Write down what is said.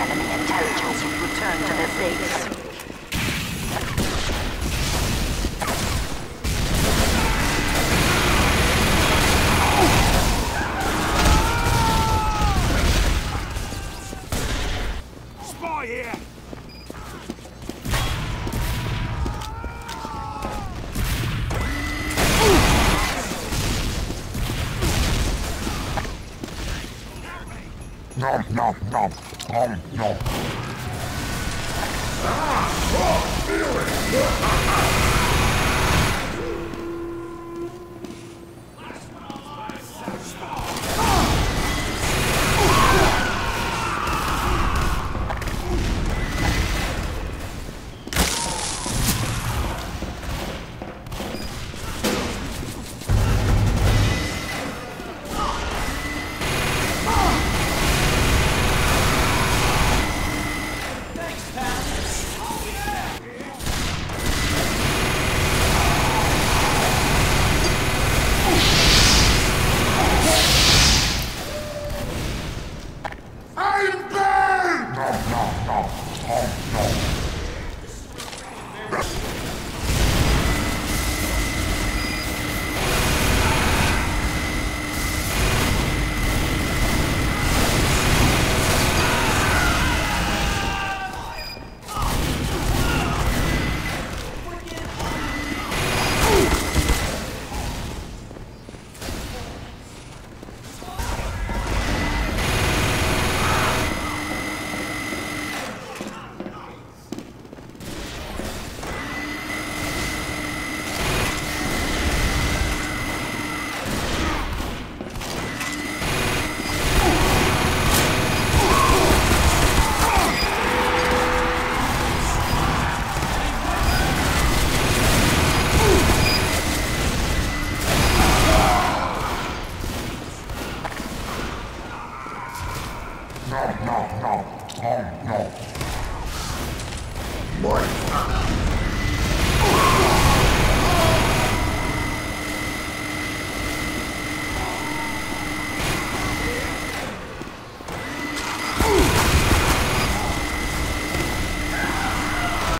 enemy intelligence has returned to their base. Spy here! Nom, nom, nom, nom, nom. Ah, oh, I'm nom, nom, Nom, nom, nom, nom, nom. Moist.